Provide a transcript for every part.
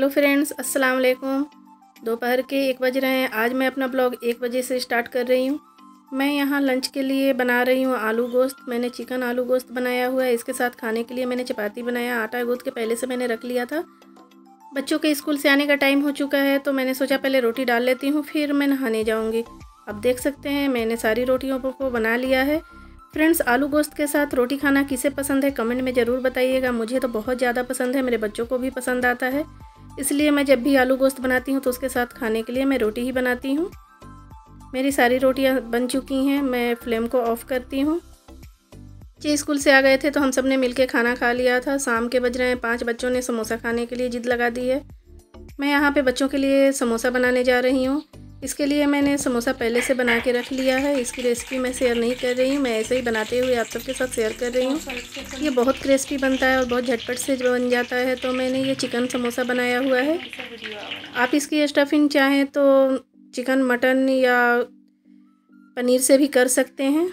Hello friends, अस्सलाम वालेकुम। दोपहर के एक बज रहे हैं। आज मैं अपना ब्लॉग एक बजे से स्टार्ट कर रही हूँ। मैं यहाँ लंच के लिए बना रही हूँ आलू गोश्त। मैंने चिकन आलू गोश्त बनाया हुआ है। इसके साथ खाने के लिए मैंने चपाती बनाया। आटा गूँथ के पहले से मैंने रख लिया था। बच्चों के स्कूल से आने का टाइम हो चुका है तो मैंने सोचा पहले रोटी डाल लेती हूँ, फिर मैं नहाने जाऊँगी। अब देख सकते हैं, मैंने सारी रोटियों को बना लिया है। फ्रेंड्स, आलू गोश्त के साथ रोटी खाना किसे पसंद है कमेंट में ज़रूर बताइएगा। मुझे तो बहुत ज़्यादा पसंद है। मेरे बच्चों को भी पसंद आता है। इसलिए मैं जब भी आलू गोश्त बनाती हूँ तो उसके साथ खाने के लिए मैं रोटी ही बनाती हूँ। मेरी सारी रोटियाँ बन चुकी हैं, मैं फ्लेम को ऑफ़ करती हूँ। बच्चे स्कूल से आ गए थे तो हम सबने मिल खाना खा लिया था। शाम के बज रहे हैं, पाँच बच्चों ने समोसा खाने के लिए जिद लगा दी है। मैं यहाँ पे बच्चों के लिए समोसा बनाने जा रही हूँ। इसके लिए मैंने समोसा पहले से बना के रख लिया है। इसकी रेसिपी मैं शेयर नहीं कर रही हूँ, मैं ऐसे ही बनाते हुए आप सबके साथ शेयर कर रही हूँ। ये बहुत क्रिस्पी बनता है और बहुत झटपट से बन जाता है तो मैंने ये चिकन समोसा बनाया हुआ है। आप इसकी स्टफिंग चाहें तो चिकन मटन या पनीर से भी कर सकते हैं।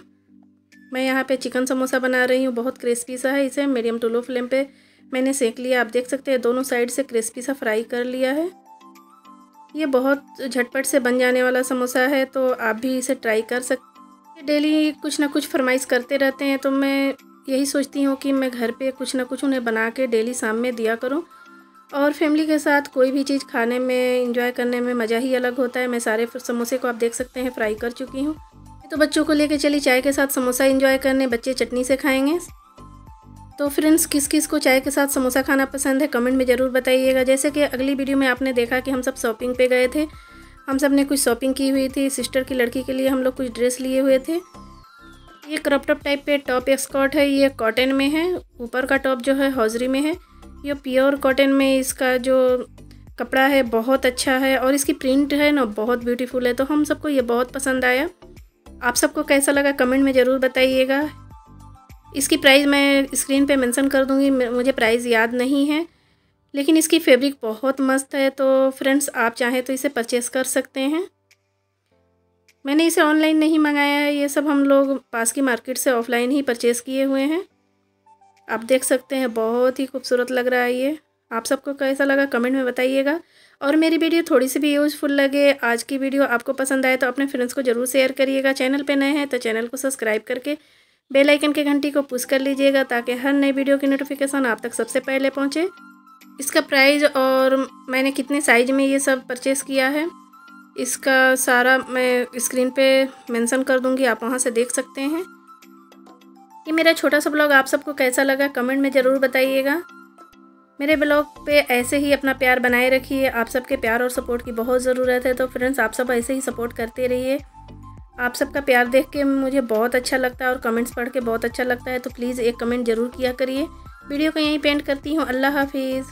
मैं यहाँ पे चिकन समोसा बना रही हूँ, बहुत क्रिस्पी सा है इसे मीडियम टू लो फ्लेम पे मैंने सेक लिया। आप देख सकते हैं, दोनों साइड से क्रिस्पी सा फ्राई कर लिया है। ये बहुत झटपट से बन जाने वाला समोसा है तो आप भी इसे ट्राई कर सकते डेली कुछ ना कुछ फरमाइश करते रहते हैं तो मैं यही सोचती हूँ कि मैं घर पे कुछ ना कुछ उन्हें बना के डेली शाम में दिया करूँ। और फैमिली के साथ कोई भी चीज़ खाने में इंजॉय करने में मज़ा ही अलग होता है। मैं सारे समोसे को आप देख सकते हैं फ्राई कर चुकी हूँ। तो बच्चों को लेके चली, चाय के साथ समोसा इंजॉय करने, बच्चे चटनी से खाएँगे। तो फ्रेंड्स किस किस को चाय के साथ समोसा खाना पसंद है, कमेंट में ज़रूर बताइएगा। जैसे कि अगली वीडियो में आपने देखा कि हम सब शॉपिंग पे गए थे। हम सबने कुछ शॉपिंग की हुई थी, सिस्टर की लड़की के लिए हम लोग कुछ ड्रेस लिए हुए थे। ये क्रॉप टॉप टाइप पे टॉप स्कॉट है, ये कॉटन में है, ऊपर का टॉप जो है हौजरी में है। ये प्योर कॉटन में इसका जो कपड़ा है बहुत अच्छा है और इसकी प्रिंट है ना, बहुत ब्यूटीफुल है। तो हम सबको ये बहुत पसंद आया। आप सबको कैसा लगा कमेंट में ज़रूर बताइएगा। इसकी प्राइस मैं स्क्रीन पे मेंशन कर दूँगी मुझे प्राइस याद नहीं है, लेकिन इसकी फैब्रिक बहुत मस्त है तो फ्रेंड्स आप चाहें तो इसे परचेस कर सकते हैं। मैंने इसे ऑनलाइन नहीं मंगाया है ये सब हम लोग पास की मार्केट से ऑफलाइन ही परचेस किए हुए हैं। आप देख सकते हैं, बहुत ही खूबसूरत लग रहा है ये। आप सबको कैसा लगा कमेंट में बताइएगा। और मेरी वीडियो थोड़ी सी भी यूज़फुल लगे, आज की वीडियो आपको पसंद आए तो अपने फ्रेंड्स को ज़रूर शेयर करिएगा। चैनल पे नए हैं तो चैनल को सब्सक्राइब करके बेल आइकन के घंटी को पुश कर लीजिएगा ताकि हर नई वीडियो की नोटिफिकेशन आप तक सबसे पहले पहुँचे। इसका प्राइस और मैंने कितने साइज़ में ये सब परचेस किया है, इसका सारा मैं स्क्रीन पे मेंशन कर दूँगी, आप वहाँ से देख सकते हैं। ये मेरा छोटा सा ब्लॉग आप सबको कैसा लगा कमेंट में ज़रूर बताइएगा। मेरे ब्लॉग पे ऐसे ही अपना प्यार बनाए रखिए, आप सबके प्यार और सपोर्ट की बहुत ज़रूरत है तो फ्रेंड्स आप सब ऐसे ही सपोर्ट करते रहिए। आप सबका प्यार देख के मुझे बहुत अच्छा लगता है और कमेंट्स पढ़ के बहुत अच्छा लगता है तो प्लीज़ एक कमेंट ज़रूर किया करिए। वीडियो को यहीं पेंट करती हूँ। अल्लाह हाफिज़।